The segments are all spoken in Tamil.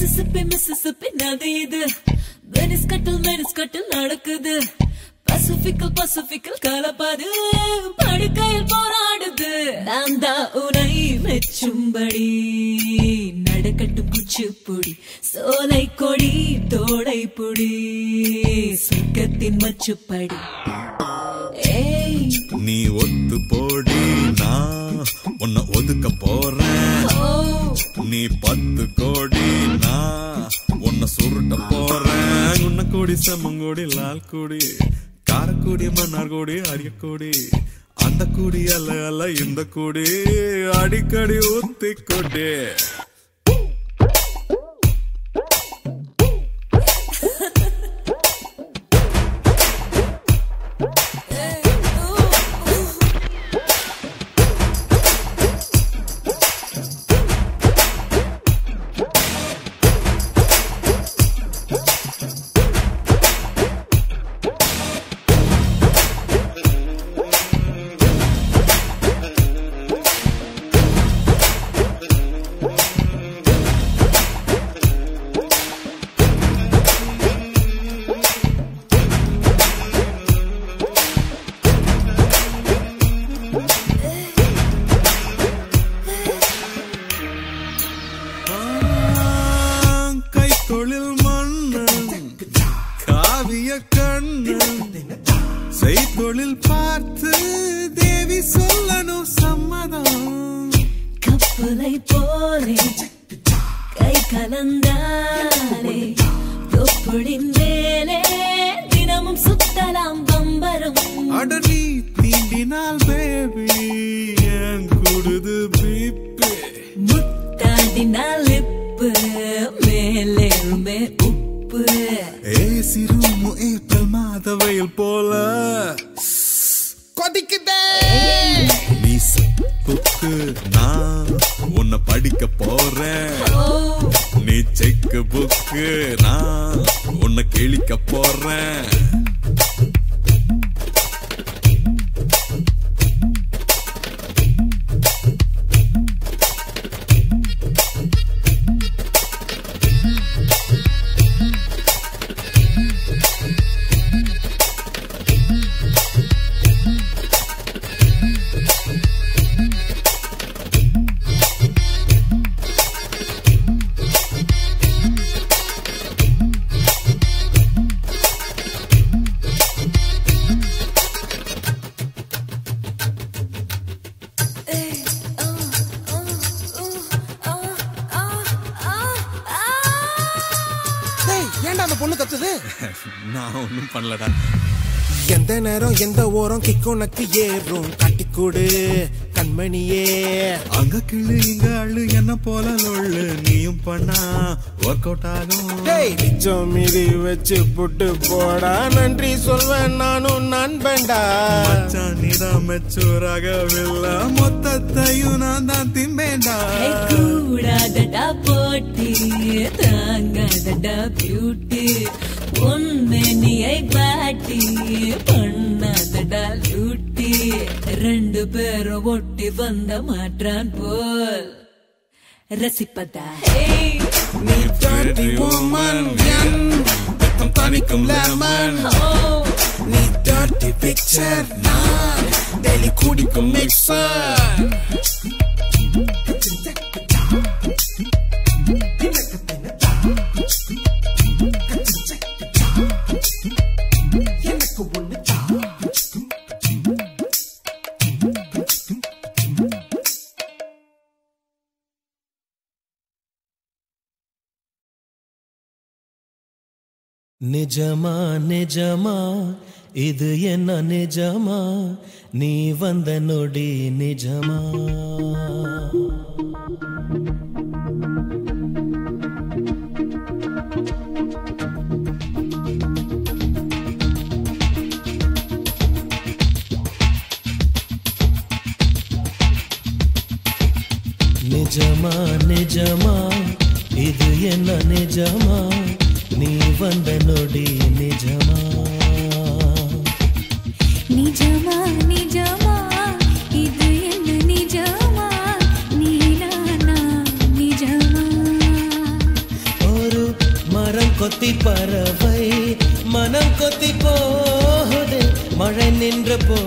மிசிசிப்பி மிசிசிப்பி நதி இது. வெனிஸ் கட்டில் வெனிஸ் கட்டில் நடக்குது. பசிபிக்கல் பசிபிக்கல் கலப்பாது. படுக்கையில் போராடுது. நான் தான் உனை மெச்சும்படி. நடக்கட்டும் குச்சிப்புடி சோலை கொடி தோடை பொடி. சொர்க்கத்தின் மச்சுப்படி. ஏ நீ ஒத்து போடி நான் உன்னை ஒதுக்க போறேன். நீ பத்து கோடி நான் உன்னை சுருட்ட போறேன். உன்ன கோடி செம்மங்கோடி லால் கோடி காரக்கோடி மன்னார்கோடி அரியக்கோடி அந்த கூடி அல்ல அல்ல இந்த கூடி அடிக்கடி ஊத்தி கொடி ஓரம் கிக்குனக்கு ஏறும். கட்டிக்கூடு கண்மணியே. அங்க கிளு இங்க அழு என்ன போல லொள்ளு நீயும் பண்ணா ஒர்க் அவுட் ஆகும். மிச்சம் மீதி வச்சு புட்டு போடா. நன்றி சொல்வேன் நானும் நண்பன்டா. மச்சான் நீதான் மெச்சூராகவில்லை மொத்தத்தையும் நான் தான் திம்பேண்டா கூடாதடா போட்டி தாங்காதடா பியூட்டி பொன்மேனியை பாட்டி பண்ணாதடா லூட்டி ரெண்டு பேரும் ஒட்டி வந்த மாற்றான் போல். ரசிப்பதா? ஏய், நீ dirty woman என் வெக்கம் தணிக்கும் லெமன் நீ dirty பிக்சர் நான் டெய்லி குடிக்கும் மிக்சர் mixer நிஜமா நிஜமா இது என்ன நிஜமா நீ ನೀ ಬಂದ ನೋಡಿ ನಿಜಮಾ ನಿಜಮಾ ನಿಜಮಾ ಇದು ಎಂದು ನಿಜಮಾ ನೀನಾನ ನಿಜಮಾ ಅವರು மரம் கொத்தி பறவை மனம் கொத்தி போகுது மழை நின்ற போ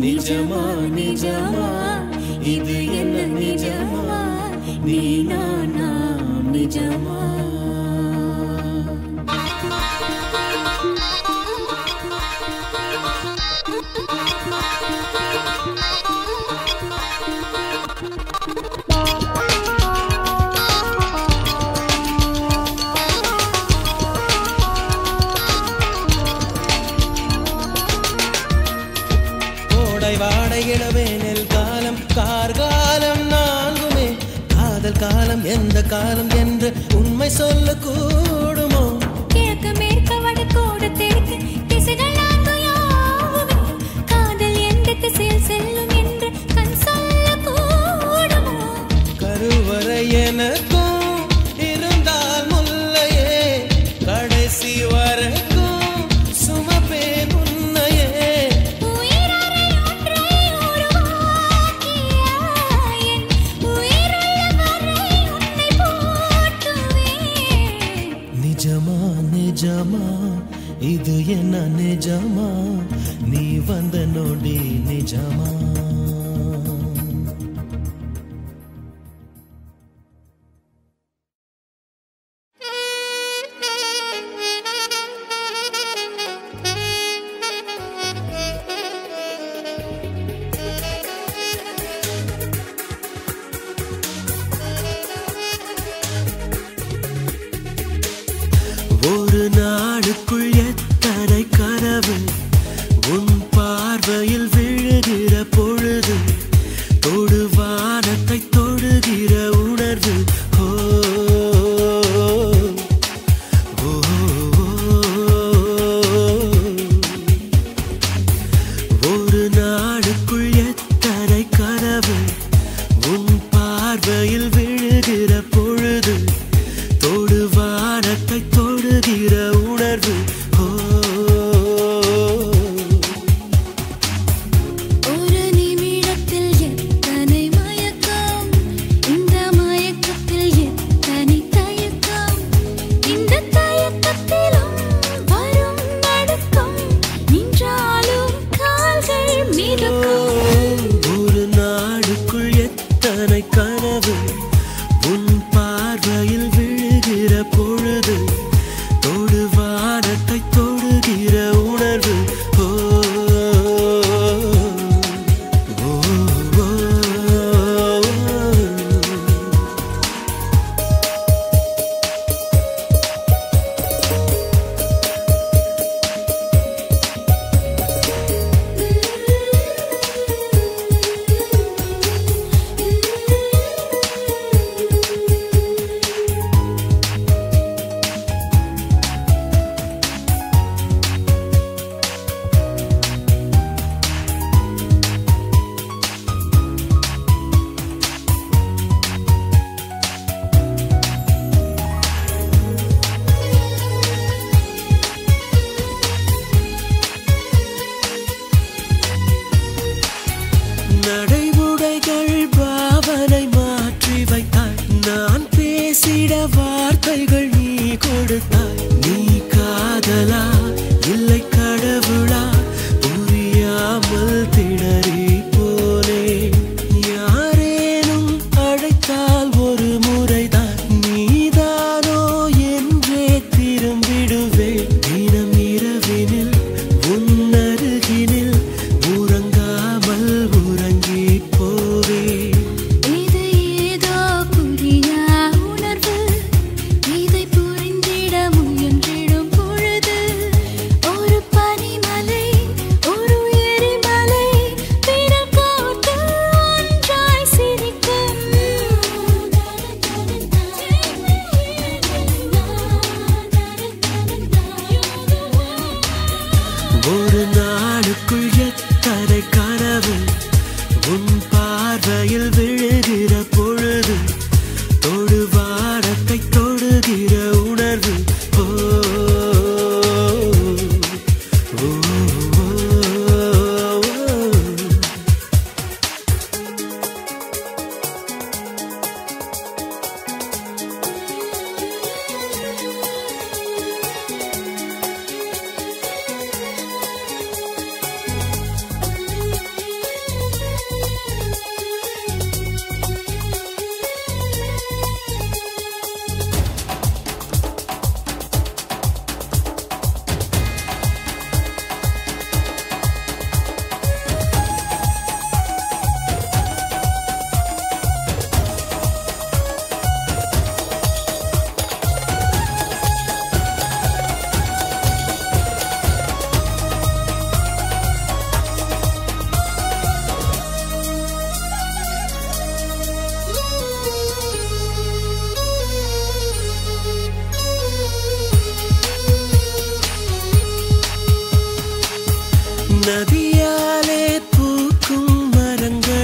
నిజమా నిజమా? ఇది ఎన్న నిజమా? నీ నానా నిజమా? காலம் என்று உண்மை சொல்லக்கூ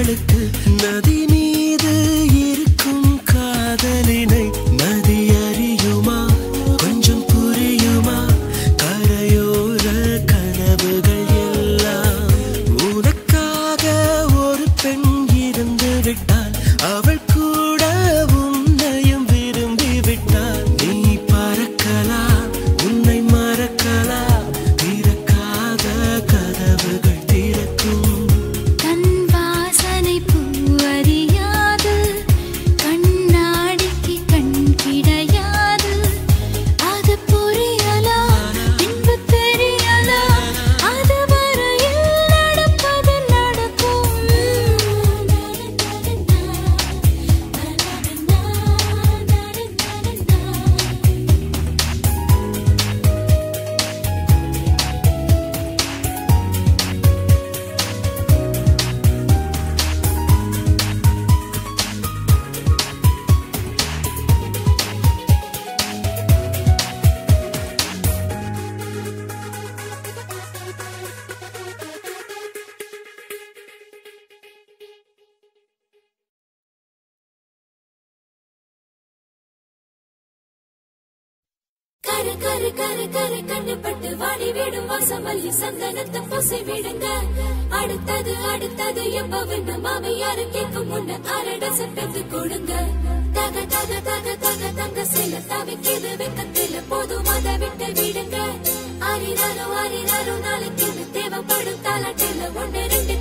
கண்களுக்கு நதி அடுத்த பசி விடுங்க அடுத்தது அடுத்தது எப்பவன்னு மாமியாரு கேட்கும் முன்ன அரை டசன் பெத்து கொடுங்க. தக தக தக தக தங்க சில தவிக்கிது வெக்கத்தில போதும் அதை விட்டு விடுங்க. ஆறினாலும் ஆறினாலும் நாளைக்கு தேவைப்படும் தாலாட்டில ஒன்னு ரெண்டு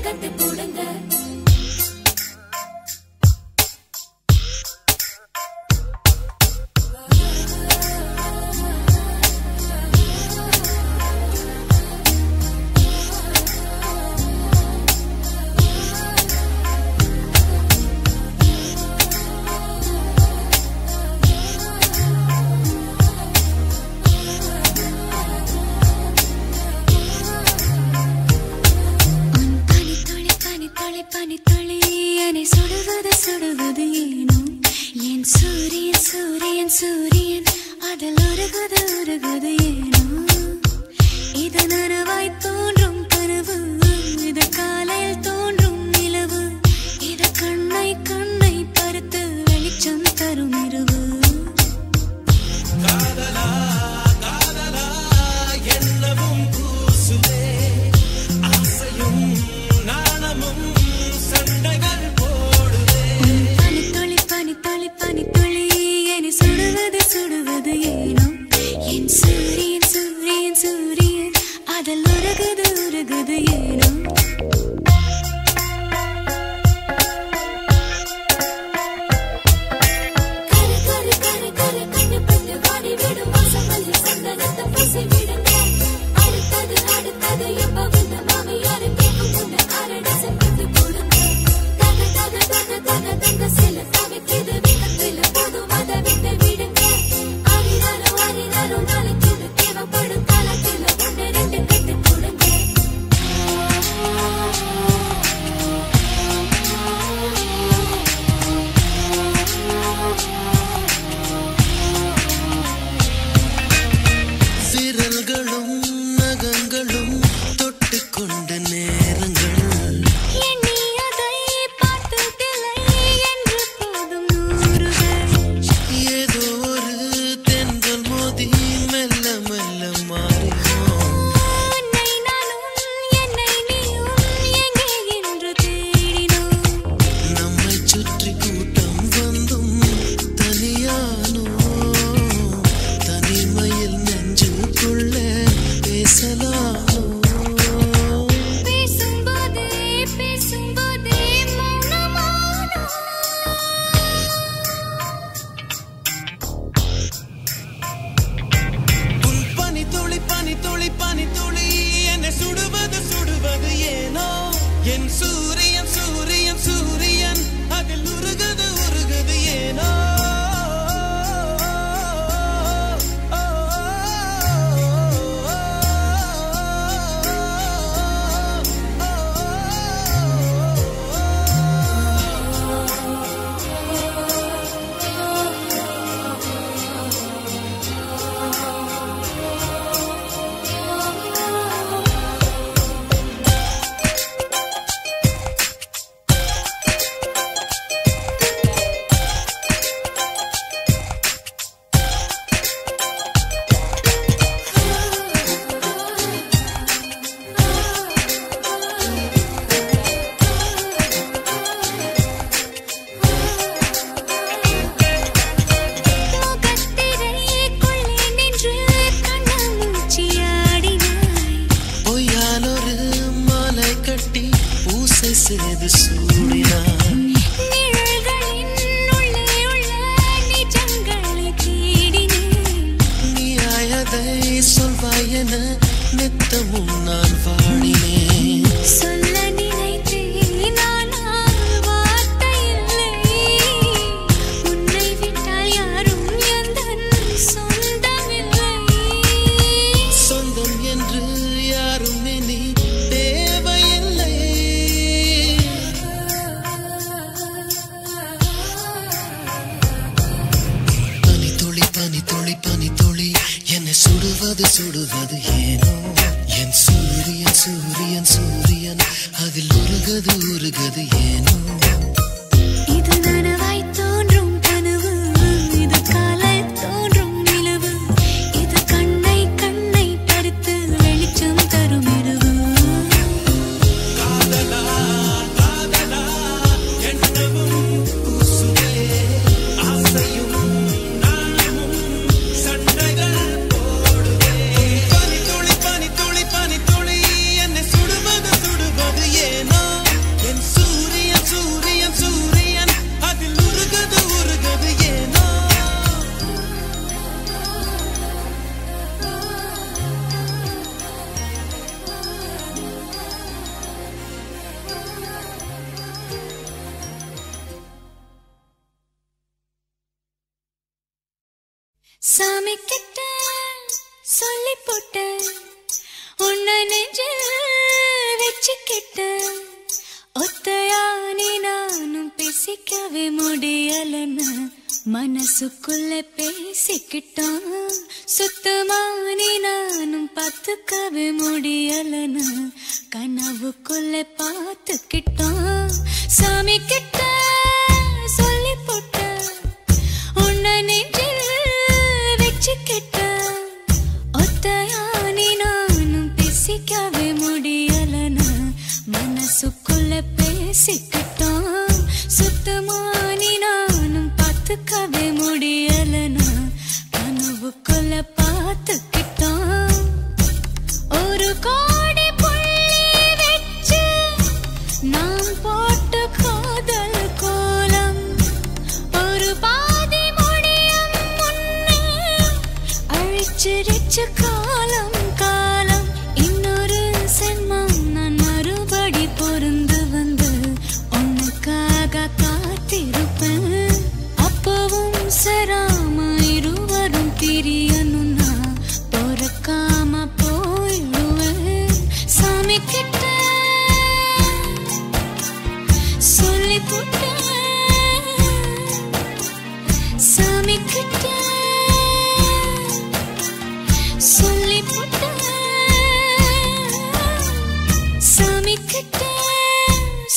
நானும் பேசிக்கவே முடியலன்னு மனசுக்குள்ள பேசிக்கிட்டோம் சுத்தமானி நானும் பார்த்துக்கவே முடியலன்னு கனவுக்குள்ள பார்த்துக்கிட்டோம் சாமி கிட்ட சொல்லி போட்ட உன்னை நெஞ்சில் வச்சுக்கிட்ட ஒத்தையானி நானும் பேசிக்கவே முடியலன்னு மனசுக்குள்ள பேசிக்க சுத்தமானி நானும் பார்த்துக்கவே முடியலனா கனவுக்குள்ள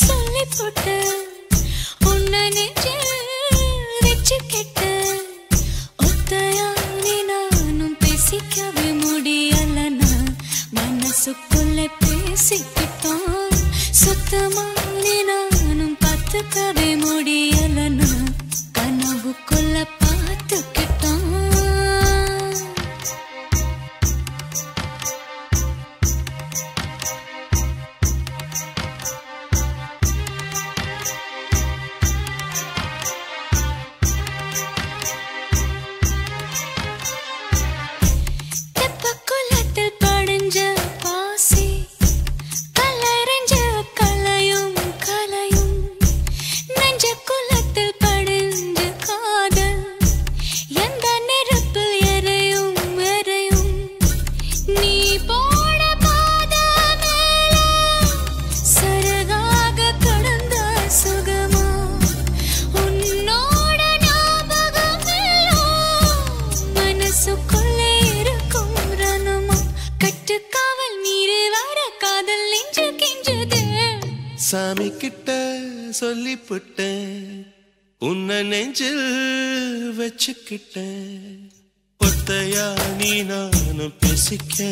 சாமி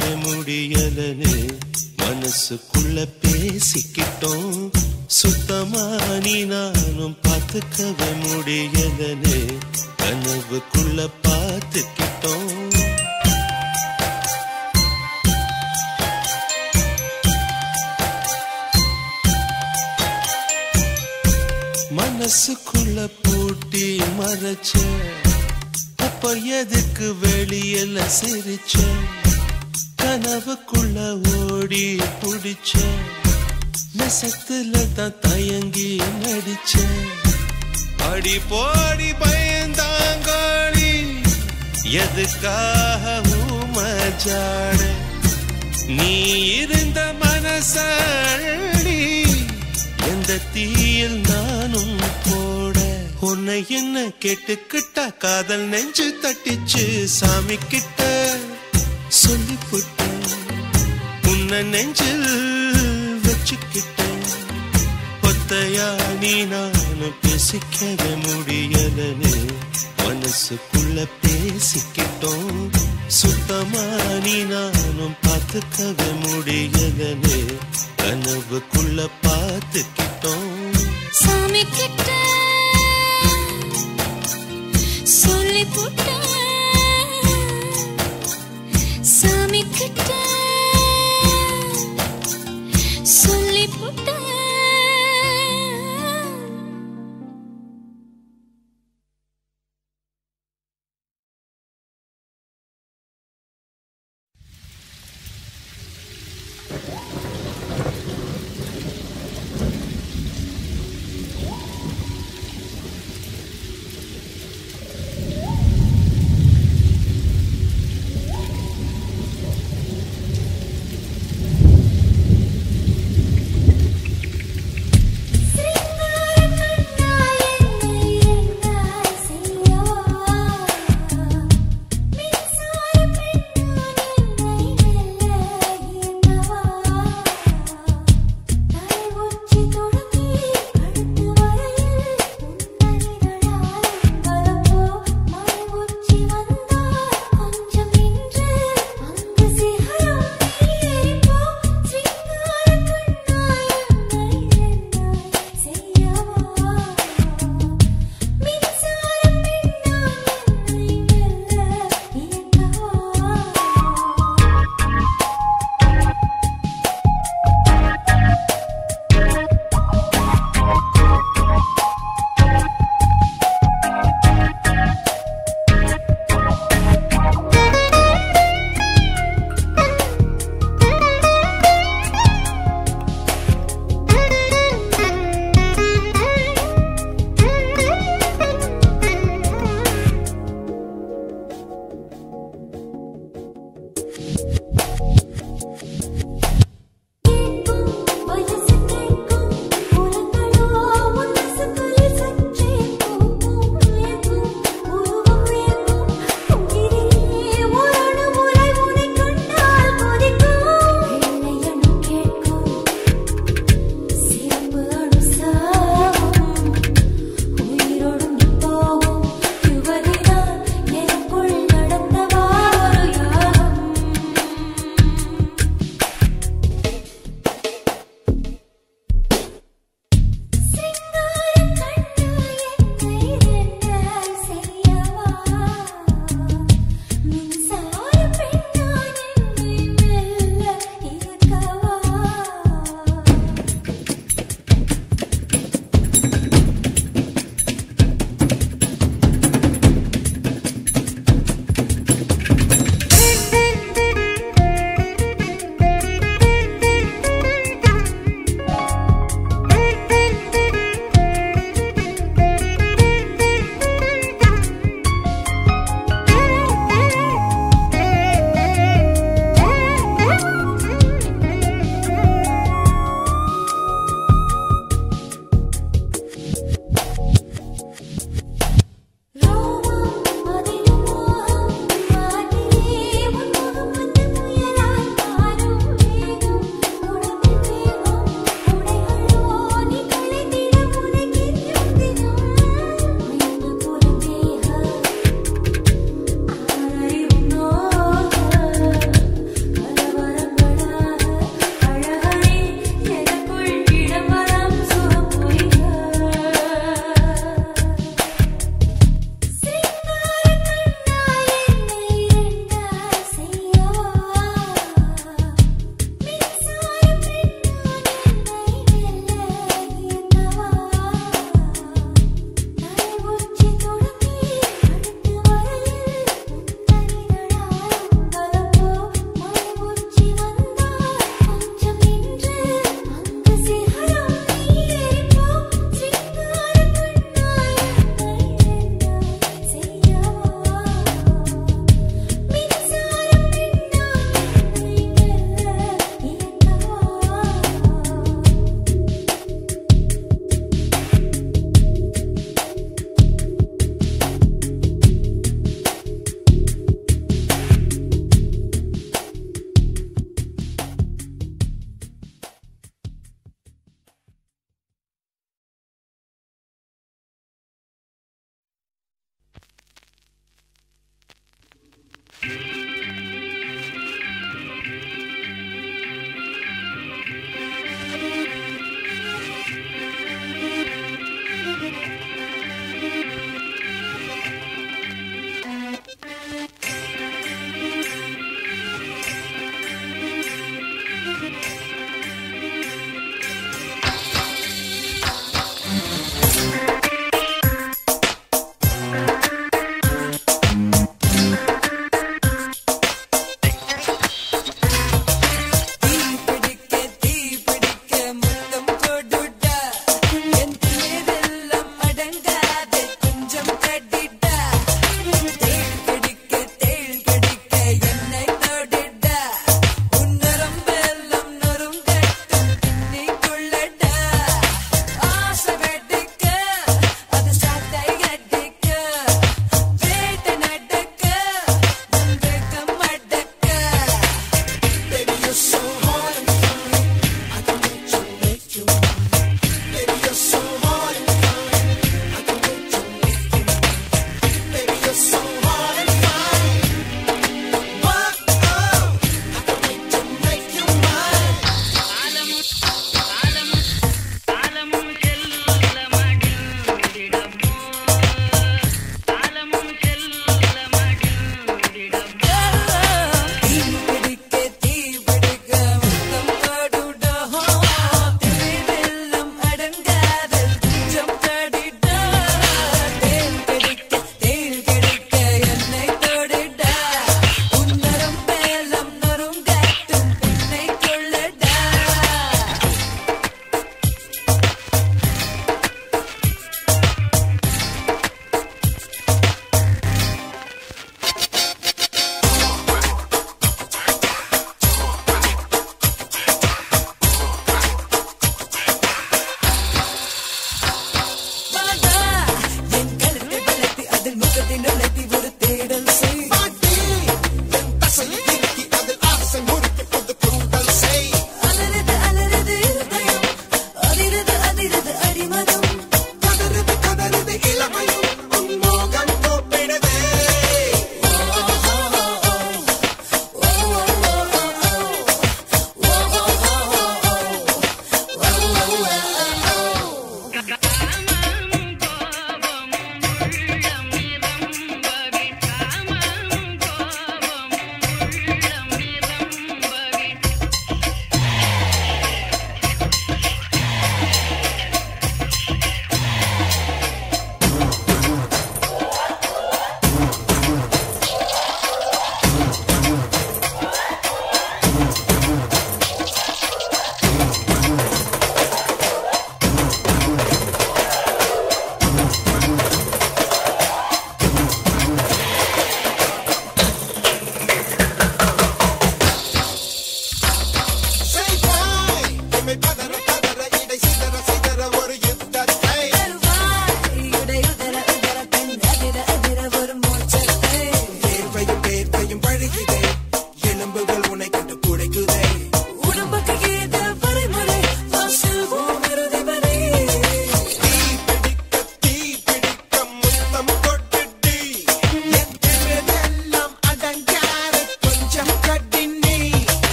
பேசிக்கவே முடியலன்னு மனசுக்குள்ள பேசிக்கிட்டோம். சுத்தமா நீ நானும் பார்த்துக்கவே முடியலன்னு கனவுக்குள்ள பார்த்துக்கிட்டோம். மனசுக்குள்ள பூட்டி மறைச்ச அப்ப எதுக்கு வெளியில சிரிச்சேன் கனவுக்குள்ள ஓடி புடிச்ச நெசத்துல தான் தயங்கி நடிச்ச. அடி போடி பயந்தாங்காளி எதுக்காக மஜாட நீ இருந்த மனசி எந்த தீயில் நானும் போட? உன்னை என்ன கேட்டுக்கிட்ட காதல் நெஞ்சு தட்டிச்சு சாமி கிட்ட சொல்லி புட்டேன் உன்னை நெஞ்சில் வச்சுக்கிட்டேன். ஒத்தையா நீ நானும் பேசிக்கவே முடியலன்னு மனசுக்குள்ள பேசிக்கிட்டோம். சுத்தமா நீ நானும் பார்த்துக்கவே முடியலன்னு கனவுக்குள்ள பார்த்துக்கிட்டோம். சாமி கிட்ட சொல்லி போட்டேன்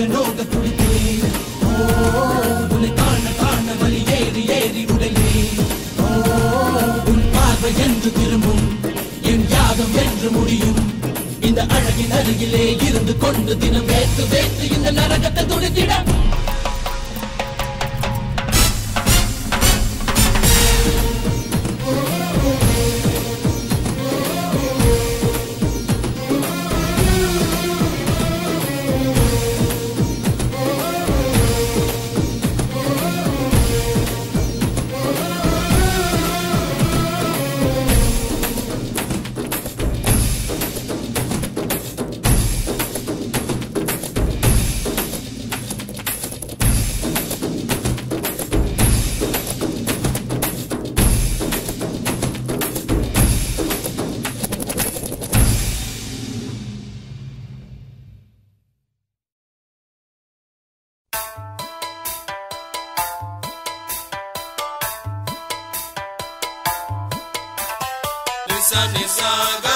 நோக நோக துடித்தேன் ஓ உன்னை காண காண வலி ஏறி ஏறி உடலே ஓ உன் பார்வை என்று திரும்பும் என் யாகம் என்று முடியும் இந்த அழகின் அருகிலே இருந்து கொண்டு தினம் வேத்து வேத்து இந்த நரகத்தை துணித்திட nisa